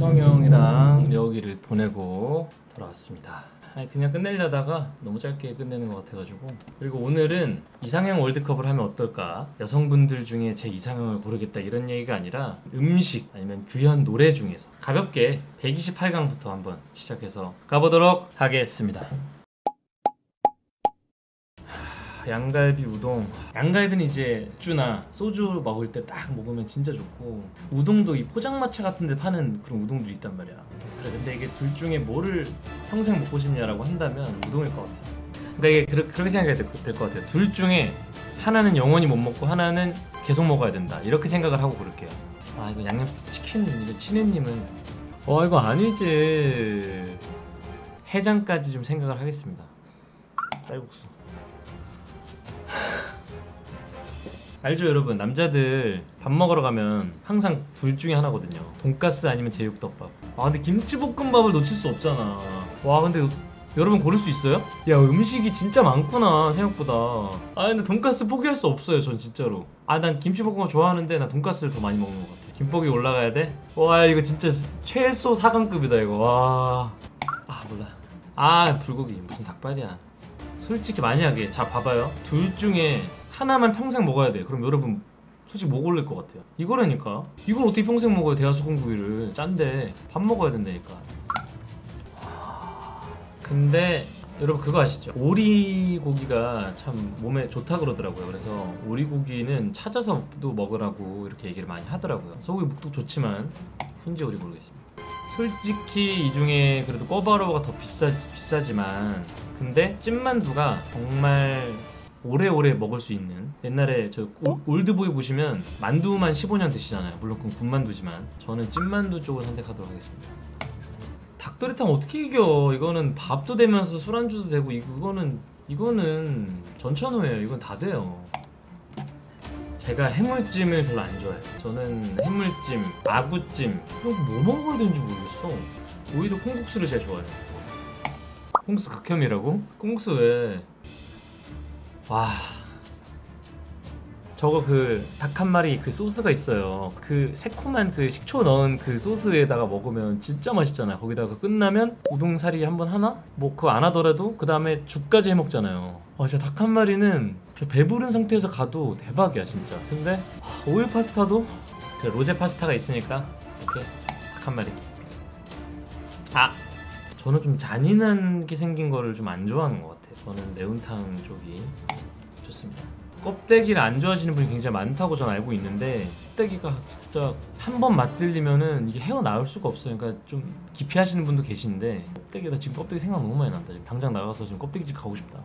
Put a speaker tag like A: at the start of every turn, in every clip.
A: 성형이랑 여기를 보내고 돌아왔습니다. 아니 그냥 끝내려다가 너무 짧게 끝내는 것 같아가지고. 그리고 오늘은 이상형 월드컵을 하면 어떨까? 여성분들 중에 제 이상형을 고르겠다 이런 얘기가 아니라 음식 아니면 규현 노래 중에서 가볍게 128강부터 한번 시작해서 가보도록 하겠습니다. 하, 양갈비 우동. 양갈비는 이제 쭈나 소주 먹을 때 딱 먹으면 진짜 좋고 우동도 이 포장마차 같은 데 파는 그런 우동들이 있단 말이야. 그래 근데 이게 둘 중에 뭐를 평생 먹고 싶냐라고 한다면 우동일 것 같아. 그러니까 이게 그렇, 그렇게 생각해야 될것 같아요. 둘 중에 하나는 영원히 못 먹고 하나는 계속 먹어야 된다. 이렇게 생각을 하고 그럴게요. 아 이거 양념치킨 이거 친해님은? 어 이거 아니지. 해장까지 좀 생각을 하겠습니다. 쌀국수 알죠 여러분? 남자들 밥 먹으러 가면 항상 둘 중에 하나거든요. 돈가스 아니면 제육덮밥. 아 근데 김치볶음밥을 놓칠 수 없잖아. 와 근데 여러분 고를 수 있어요? 야 음식이 진짜 많구나 생각보다. 아 근데 돈가스 포기할 수 없어요 전 진짜로. 아 난 김치볶음밥 좋아하는데 나 돈가스를 더 많이 먹는 것 같아. 김볶이 올라가야 돼? 와 이거 진짜 최소 4강급이다 이거. 와 아 몰라. 아 불고기 무슨 닭발이야. 솔직히 만약에 자 봐봐요. 둘 중에 하나만 평생 먹어야 돼. 그럼 여러분 솔직히 뭐 고를 것 같아요. 이거라니까. 이걸 어떻게 평생 먹어요? 대하소금구이를. 짠데. 밥 먹어야 된다니까. 근데 여러분 그거 아시죠? 오리고기가 참 몸에 좋다 그러더라고요. 그래서 오리고기는 찾아서도 먹으라고 이렇게 얘기를 많이 하더라고요. 소고기 묵도 좋지만 훈제 오리 고르겠습니다. 솔직히 이 중에 그래도 꿔바로우가 더 비싸, 비싸지만 근데 찐만두가 정말 오래오래 먹을 수 있는. 옛날에 저 올- 올드보이 보시면 만두만 15년 드시잖아요. 물론 그건 군만두지만. 저는 찐만두 쪽을 선택하도록 하겠습니다. 닭도리탕 어떻게 이겨? 이거는 밥도 되면서 술안주도 되고 이거는 이거는 전천후예요. 이건 다 돼요. 제가 해물찜을 별로 안 좋아해요. 저는 해물찜, 아구찜 이거 뭐 먹어야 되는지 모르겠어. 오히려 콩국수를 제일 좋아해요. 콩국수 극혐이라고? 콩국수 왜 와. 저거 그 닭 한 마리 그 소스가 있어요. 그 새콤한 그 식초 넣은 그 소스에다가 먹으면 진짜 맛있잖아요. 거기다가 끝나면 우동사리 한 번 하나? 뭐 그거 안 하더라도 그 다음에 죽까지 해 먹잖아요. 와 진짜 닭 한 마리는 배부른 상태에서 가도 대박이야 진짜. 근데 하, 오일 파스타도 그 로제 파스타가 있으니까 이렇게 닭 한 마리. 아 저는 좀 잔인하게 생긴 거를 좀 안 좋아하는 것 같아요. 저는 매운탕 쪽이 좋습니다. 껍데기를 안 좋아하시는 분이 굉장히 많다고 저는 알고 있는데 껍데기가 진짜 한 번 맛들리면은 이게 헤어나올 수가 없어요. 그러니까 좀 기피하시는 분도 계신데 껍데기다 지금 껍데기 생각 너무 많이 난다. 지금 당장 나가서 지금 껍데기집 가고 싶다.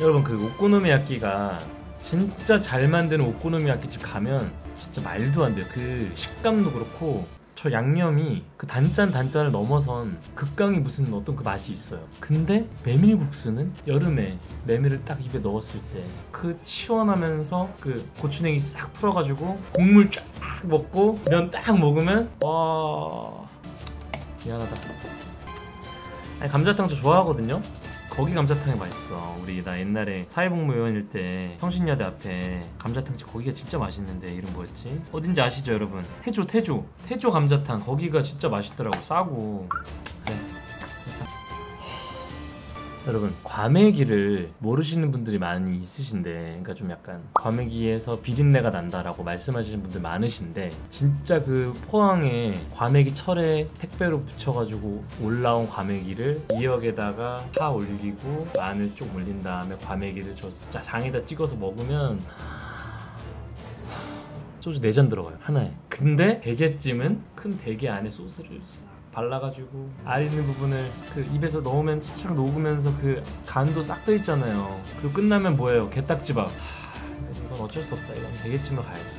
A: 여러분 그 오코노미야끼가 진짜 잘 만드는 오코노미야끼집 가면 진짜 말도 안 돼요. 그 식감도 그렇고 저 양념이 그 단짠 단짠을 넘어선 극강의 무슨 어떤 그 맛이 있어요. 근데 메밀국수는 여름에 메밀을 딱 입에 넣었을 때 그 시원하면서 그 고추냉이 싹 풀어가지고 국물 쫙 먹고 면 딱 먹으면 와 미안하다. 아니, 감자탕 저 좋아하거든요. 거기 감자탕이 맛있어. 우리 나 옛날에 사회복무요원일 때 성신여대 앞에 감자탕집 거기가 진짜 맛있는데 이름 뭐였지? 어딘지 아시죠 여러분? 태조 태조 태조 감자탕 거기가 진짜 맛있더라고 싸고 그래 여러분 과메기를 모르시는 분들이 많이 있으신데 그러니까 좀 약간 과메기에서 비린내가 난다라고 말씀하시는 분들 많으신데 진짜 그 포항에 과메기 철에 택배로 붙여가지고 올라온 과메기를 미역에다가 파 올리고 마늘 좀 올린 다음에 과메기를 저 장에다 찍어서 먹으면 소주 4잔 들어가요 하나에. 근데 대게찜은 큰 대게 안에 소스를 싹 발라가지고 알 있는 부분을 그 입에서 넣으면 살짝 녹으면서 그 간도 싹 떠 있잖아요. 그리고 끝나면 뭐예요? 게딱지밥. 하, 이건 어쩔 수 없다. 이건 대게찜을 가야지.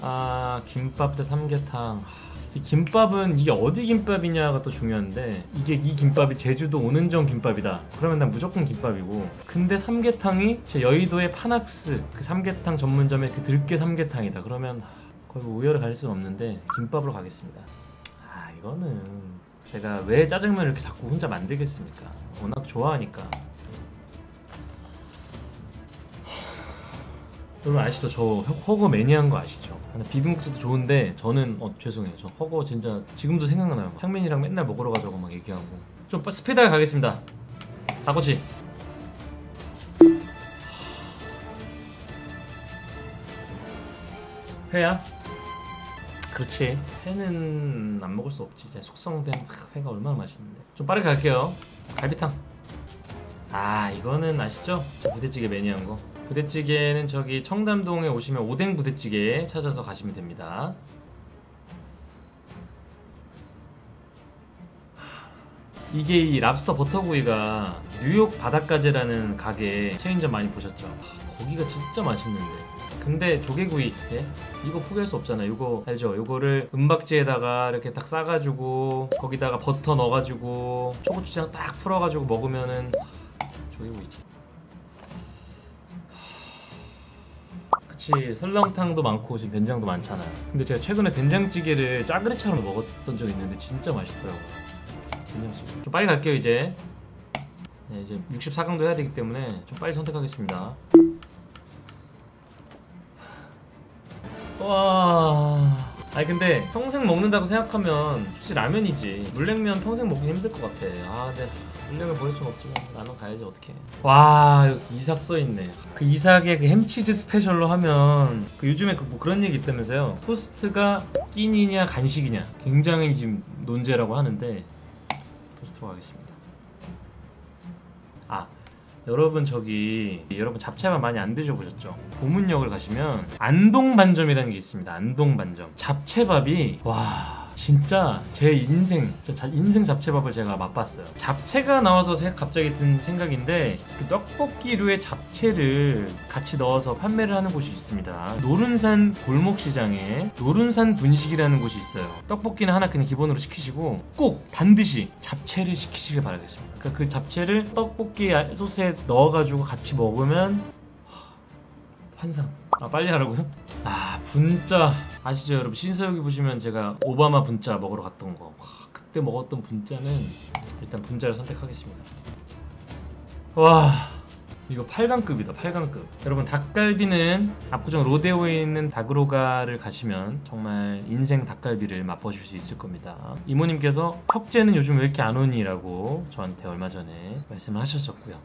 A: 아 김밥 대 삼계탕. 하, 이 김밥은 이게 어디 김밥이냐가 또 중요한데 이게 이 김밥이 제주도 오는정 김밥이다. 그러면 난 무조건 김밥이고. 근데 삼계탕이 제 여의도의 파낙스 그 삼계탕 전문점의 그 들깨 삼계탕이다. 그러면 뭐 우열을 가릴 수는 없는데 김밥으로 가겠습니다 아 이거는 제가 왜 짜장면을 이렇게 자꾸 혼자 만들겠습니까 워낙 좋아하니까 여러분 아시죠? 저 허거 매니아인 거 아시죠? 비빔국수도 좋은데 저는 어 죄송해요. 저 허거 진짜 지금도 생각나요. 향민이랑 맨날 먹으러 가자고 막 얘기하고 좀 빠- 스피드하게 가겠습니다. 닭꼬치. 회야? 그렇지. 회는 안 먹을 수 없지. 이제 숙성된 회가 얼마나 맛있는데. 좀 빠르게 갈게요. 갈비탕. 아 이거는 아시죠? 저 부대찌개 매니아인 거. 부대찌개는 저기 청담동에 오시면 오뎅 부대찌개 찾아서 가시면 됩니다. 이게 이 랍스터 버터구이가 뉴욕 바닷가재라는 가게 체인점 많이 보셨죠? 아, 거기가 진짜 맛있는데. 근데 조개구이 예? 이거 포기할 수 없잖아요. 이거 알죠? 이거를 은박지에다가 이렇게 딱 싸가지고 거기다가 버터 넣어가지고 초고추장 딱 풀어가지고 먹으면은 하, 조개구이지. 그치 설렁탕도 많고 지금 된장도 많잖아요. 근데 제가 최근에 된장찌개를 짜그리처럼 먹었던 적이 있는데 진짜 맛있더라고요. 된장찌개. 좀 빨리 갈게요 이제. 네, 이제 64강도 해야 되기 때문에 좀 빨리 선택하겠습니다. 와. 아니 근데 평생 먹는다고 생각하면 혹시 라면이지. 물냉면 평생 먹기 힘들 것 같아. 아 근데 물냉면 버릴 순 없지만 라면 가야지 어떡해. 와 이삭 써있네. 그 이삭의 그 햄치즈 special로 하면 그 요즘에 그 뭐 그런 얘기 있다면서요? 토스트가 끼니냐 간식이냐. 굉장히 지금 논제라고 하는데 토스트로 가겠습니다. 아 여러분 저기 여러분 잡채밥 많이 안 드셔보셨죠? 고문역을 가시면 안동반점이라는 게 있습니다. 안동반점 잡채밥이 와 진짜 제 인생 진짜 자- 인생 잡채밥을 제가 맛봤어요. 잡채가 나와서 세- 갑자기 든 생각인데 그 떡볶이류의 잡채를 같이 넣어서 판매를 하는 곳이 있습니다. 노른산 골목시장에 노른산 분식이라는 곳이 있어요. 떡볶이는 하나 그냥 기본으로 시키시고 꼭 반드시 잡채를 시키시길 바라겠습니다. 그러니까 그 잡채를 떡볶이 아- 소스에 넣어가지고 같이 먹으면 하, 환상. 아 빨리 하라고요? 아 분짜 아시죠 여러분 신서유기 보시면 제가 오바마 분짜 먹으러 갔던 거 와, 그때 먹었던 분짜는 일단 분짜를 선택하겠습니다. 와 이거 8강급이다 8강급 여러분 닭갈비는 압구정 로데오에 있는 닭으로가를 가시면 정말 인생 닭갈비를 맛보실 수 있을 겁니다 이모님께서 혁재는 요즘 왜 이렇게 안 오니? 라고 저한테 얼마 전에 말씀을 하셨었고요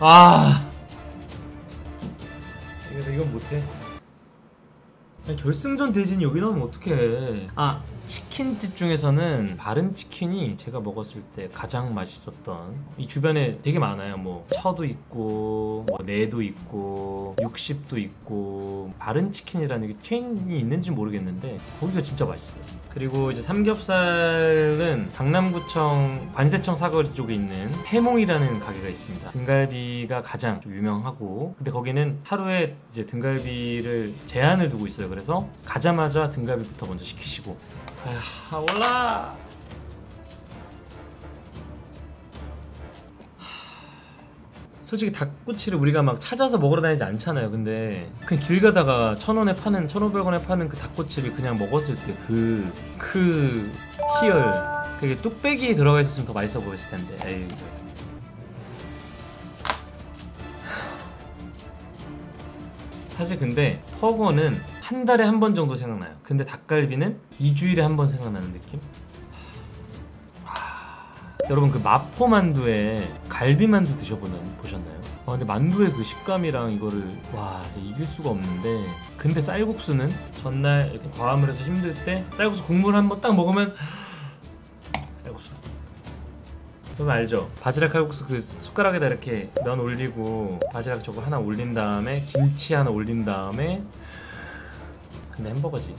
A: 아 이거 이건 못해. 결승전 대진이 여기 나오면 어떡해. 아 치킨집 중에서는 바른 치킨이 제가 먹었을 때 가장 맛있었던 이 주변에 되게 많아요. 뭐 처도 있고 뭐 내도 있고 육십도 있고. 바른 치킨이라는 게 체인이 있는지 모르겠는데 거기가 진짜 맛있어요. 그리고 이제 삼겹살은 강남구청 관세청 사거리 쪽에 있는 해몽이라는 가게가 있습니다. 등갈비가 가장 좀 유명하고. 근데 거기는 하루에 이제 등갈비를 제한을 두고 있어요. 그래서 가자마자 등갈비부터 먼저 시키시고 아 몰라 솔직히 닭꼬치를 우리가 막 찾아서 먹으러 다니지 않잖아요. 근데 그냥 길 가다가 천 원에 파는, 천 오백 원에 파는 그 닭꼬치를 그냥 먹었을 때 그그 희열, 그게 뚝배기에 들어가 있었으면 더 맛있어 보였을 텐데. 에이. 사실 근데 퍼거는 한 달에 한 번 정도 생각나요. 근데 닭갈비는 2주일에 한 번 생각나는 느낌? 여러분 그 마포 만두에 갈비 만두 드셔보는 보셨나요? 아 근데 만두의 그 식감이랑 이거를 와 이길 수가 없는데 근데 쌀국수는 전날 이렇게 과음을 해서 힘들 때 쌀국수 국물 한번 딱 먹으면 쌀국수 여러분 알죠? 바지락 칼국수 그 숟가락에다 이렇게 면 올리고 바지락 저거 하나 올린 다음에 김치 하나 올린 다음에 근데 햄버거지.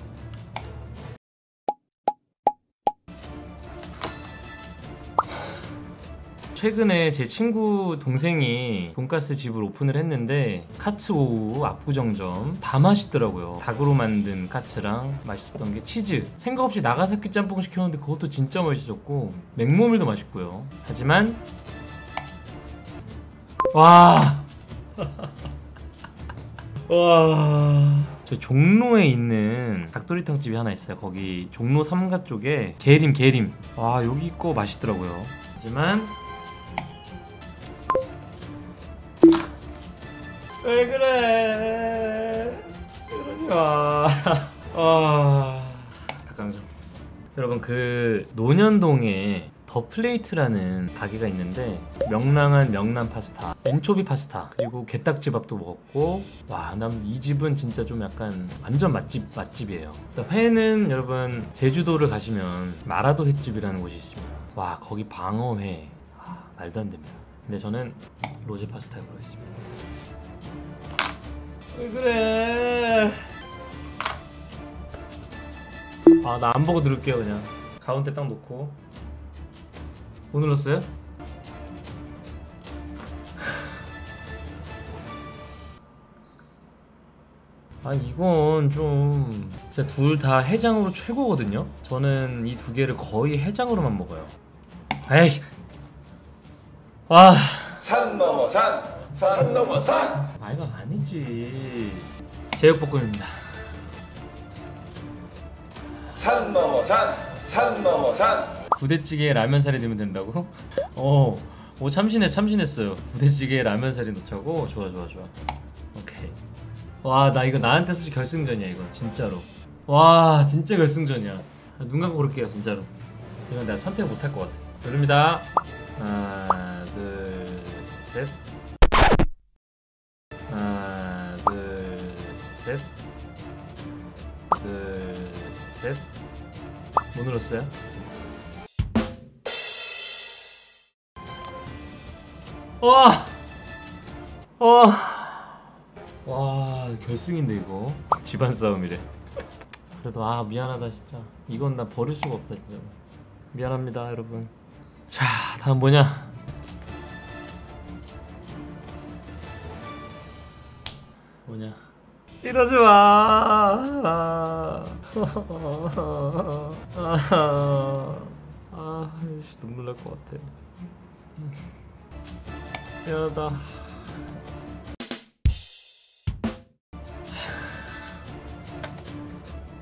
A: 최근에 제 친구 동생이 돈가스 집을 오픈을 했는데 카츠 오우 압구정점 다 맛있더라고요. 닭으로 만든 카츠랑 맛있었던 게 치즈. 생각 없이 나가사키 짬뽕 시켰는데 그것도 진짜 맛있었고 맥모밀도 맛있고요. 하지만 와 와. 저 종로에 있는 닭도리탕 집이 하나 있어요. 거기 종로 3가 쪽에 계림 계림. 와 여기 거 맛있더라고요. 하지만 왜 그래? 그러지 마. 아, 닭강정. 여러분 그 논현동에 더 플레이트라는 가게가 있는데 명랑한 명란 파스타, 엔초비 파스타 그리고 게딱지밥도 먹었고 와 난 이 집은 진짜 좀 약간 완전 맛집 맛집이에요. 회는 여러분 제주도를 가시면 마라도 횟집이라는 곳이 있습니다. 와 거기 방어회 아, 말도 안 됩니다. 근데 저는 로제 파스타에 고르겠습니다. 왜 그래? 아 나 안 보고 들을게요 그냥 가운데 딱 놓고 뭐 눌렀어요? 아 이건 좀 진짜 둘 다 해장으로 최고거든요. 저는 이 두 개를 거의 해장으로만 먹어요. 에이
B: 와산 넘어 산, 산 넘어 산.
A: 아 이건 아니지. 제육볶음입니다.
B: 산 넘어 산, 산 넘어 산.
A: 부대찌개에 라면사리 넣으면 된다고? 어, 오 참신해 참신했어요. 부대찌개에 라면사리 넣자고 좋아 좋아 좋아. 오케이. 와 나 이거 나한테 솔직히 결승전이야 이거 진짜로. 와 진짜 결승전이야. 눈 감고 고를게요 진짜로. 이건 내가 선택 못할 것 같아. 누릅니다. 하나 둘 셋. 하나 둘 셋. 둘 셋. 뭐 눌렀어요? 와, 와, 와 결승인데 이거 집안 싸움이래. 그래도 아 미안하다 진짜. 이건 나 버릴 수가 없다 진짜. 미안합니다 여러분. 자 다음 뭐냐? 뭐냐? 이러지 마. 아, 아, 아, 씨, 눈물 날 것 같아. 미안하다.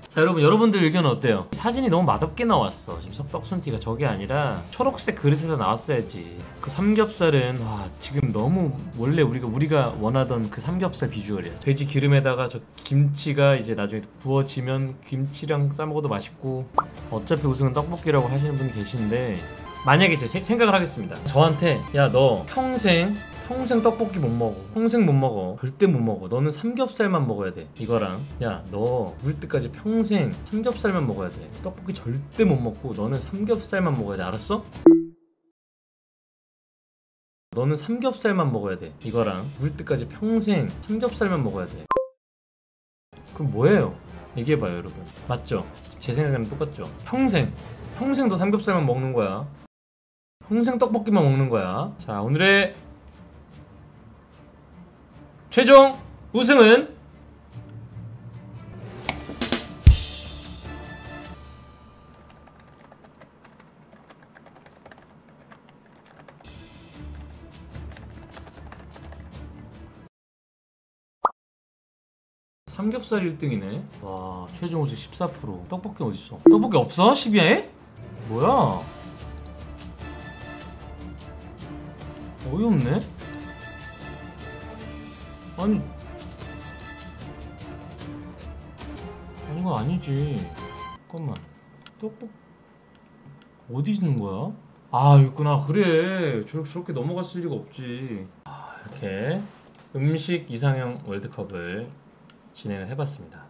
A: 자 여러분 여러분들 의견은 어때요? 사진이 너무 맛없게 나왔어 지금 석떡순티가 저게 아니라 초록색 그릇에서 나왔어야지 그 삼겹살은 와 지금 너무 원래 우리가 우리가 원하던 그 삼겹살 비주얼이야 돼지 기름에다가 저 김치가 이제 나중에 구워지면 김치랑 싸먹어도 맛있고 어차피 우승은 떡볶이라고 하시는 분이 계신데 만약에 제 세- 생각을 하겠습니다 저한테 야 너 평생 평생 떡볶이 못 먹어. 평생 못 먹어. 절대 못 먹어. 너는 삼겹살만 먹어야 돼. 이거랑 야, 너 죽을 때까지 평생 삼겹살만 먹어야 돼. 떡볶이 절대 못 먹고 너는 삼겹살만 먹어야 돼. 알았어? 너는 삼겹살만 먹어야 돼. 이거랑 죽을 때까지 평생 삼겹살만 먹어야 돼. 그럼 뭐예요? 얘기해봐요, 여러분. 맞죠? 제 생각에는 똑같죠? 평생. 평생 너 삼겹살만 먹는 거야. 평생 떡볶이만 먹는 거야. 자, 오늘의 최종 우승은 삼겹살 1등이네. 와, 최종 우승 14%. 떡볶이 어딨어? 떡볶이 없어? 12에? 뭐야? 어이없네? 아니 아니 거 아니지. 잠깐만. 떡볶 어디 있는 거야? 아 있구나. 그래. 저렇게, 저렇게 넘어갔을 리가 없지. 아, 이렇게 음식 이상형 월드컵을 진행을 해봤습니다